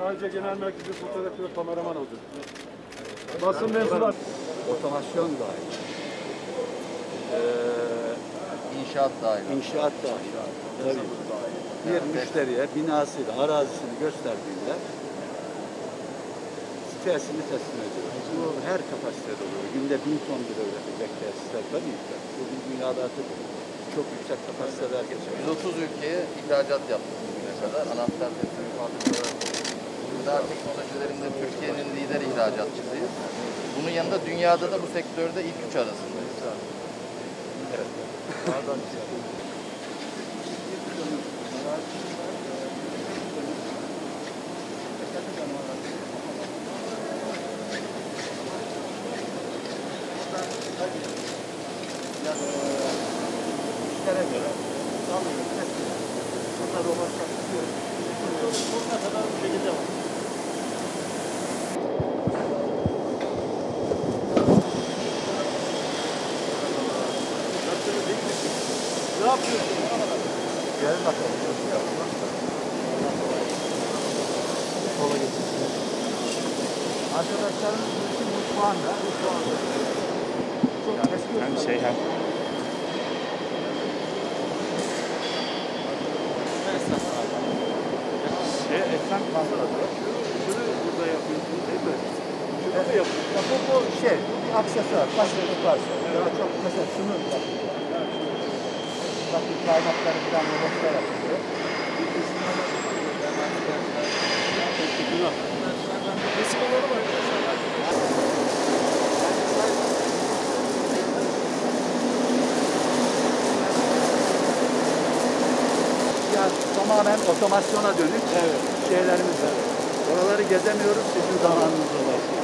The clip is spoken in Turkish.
Önce genel merkezi fotoğrafı ve kameraman oldu. Basın mensubu Otomasyon dahil. Ee, İnşaat dahil. inşaat dahil. Tabii. Bir müşteriye binasıyla arazisini gösterdiğinde sitesini teslim ediyoruz. Bu her kapasitede oluyor. Günde bin ton bile üretecek tesisler tabii ki. Bugün dünyada artık çok yüksek kapasiteler geçiyor. 130 ülkeye ihracat yaptık bugüne kadar. Anahtar teslim fabrikaları. Gıda teknolojilerinde Türkiye'nin lider ihracatçısıyız. Bunun yanında dünyada da bu sektörde ilk üç arasındayız. İşlere göre teslim ediyor. Sonra robot çalışıyor. Sonuna kadar bu şekilde var. ne yapıyorsun? Gel bakalım. Kola getirsin. Arkadaşlarımız bu işin mutfağında. Hem şey hem şey ekran kontrolü. Şunu burada yapıyorsunuz değil mi? Şunu mu yapıyorsunuz? Ya bu, bu şey, bir aksesuar, basit bir parça. Daha çok mesela şunu bakın. Bakın kaynakları falan robotlar yapıyor. Ya tamamen otomasyona dönük şeylerimiz var. Oraları gezemiyoruz sizin zamanınız olarak.